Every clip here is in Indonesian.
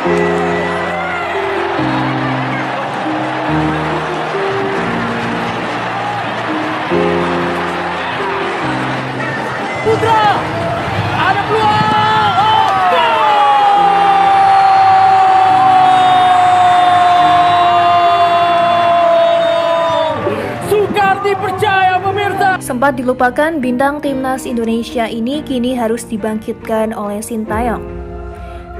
Putra ada peluang. Gol! Sukarti percaya pemirsa. Sempat dilupakan bintang timnas Indonesia ini kini harus dibangkitkan oleh Sintayong.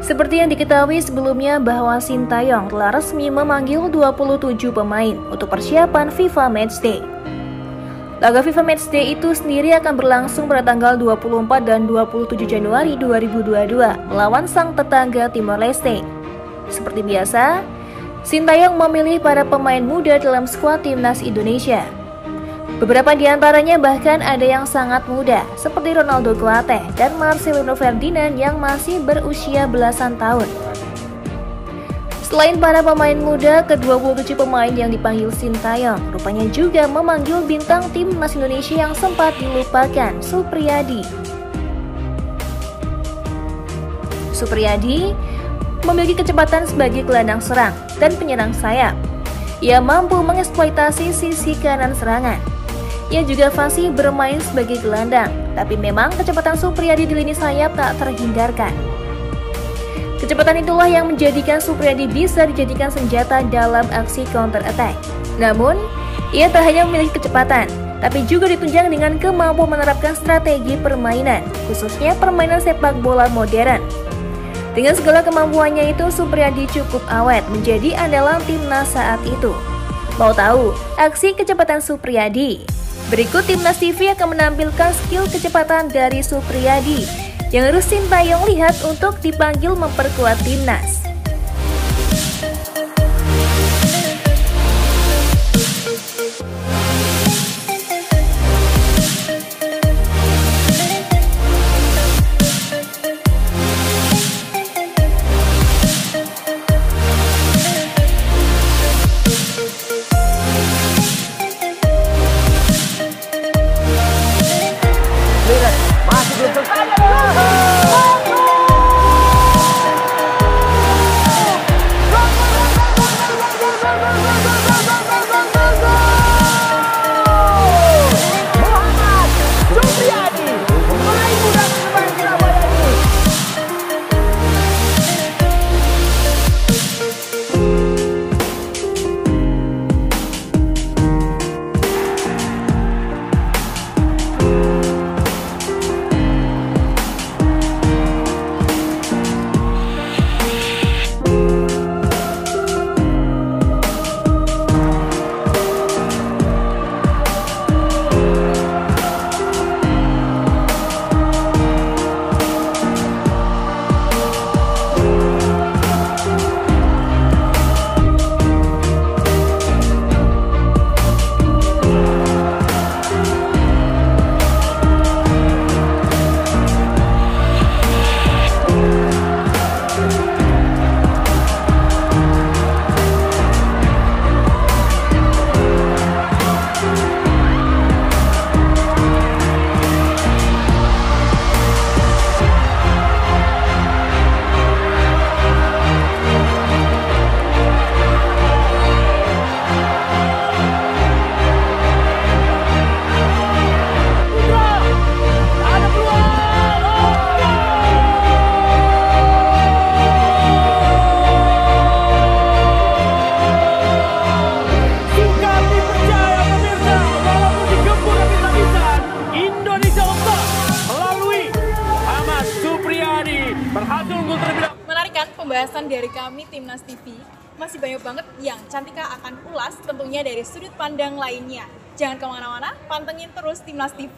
Seperti yang diketahui sebelumnya bahwa Sintayong telah resmi memanggil 27 pemain untuk persiapan FIFA Matchday. Laga FIFA Matchday itu sendiri akan berlangsung pada tanggal 24 dan 27 Januari 2022 melawan sang tetangga Timor Leste. Seperti biasa, Sintayong memilih para pemain muda dalam skuad timnas Indonesia. Beberapa di antaranya bahkan ada yang sangat muda, seperti Ronaldo Kuate dan Marcelino Ferdinand yang masih berusia belasan tahun. Selain para pemain muda, ke-27 pemain yang dipanggil Sintayong rupanya juga memanggil bintang timnas Indonesia yang sempat dilupakan, Supriyadi. Supriyadi memiliki kecepatan sebagai gelandang serang dan penyerang sayap. Ia mampu mengeksploitasi sisi kanan serangan. Ia juga fasih bermain sebagai gelandang, tapi memang kecepatan Supriyadi di lini sayap tak terhindarkan. Kecepatan itulah yang menjadikan Supriyadi bisa dijadikan senjata dalam aksi counter attack. Namun, ia tak hanya memiliki kecepatan, tapi juga ditunjang dengan kemampuan menerapkan strategi permainan, khususnya permainan sepak bola modern. Dengan segala kemampuannya itu, Supriyadi cukup awet menjadi andalan timnas saat itu. Mau tahu aksi kecepatan Supriyadi? Berikut Timnas TV akan menampilkan skill kecepatan dari Supriyadi yang harus Sintayong lihat untuk dipanggil memperkuat timnas. Lihat, masih belum selesai. Muhammad pembahasan dari kami Timnas TV? Masih banyak banget yang Cantika akan ulas tentunya dari sudut pandang lainnya. Jangan ke mana-mana, pantengin terus Timnas TV.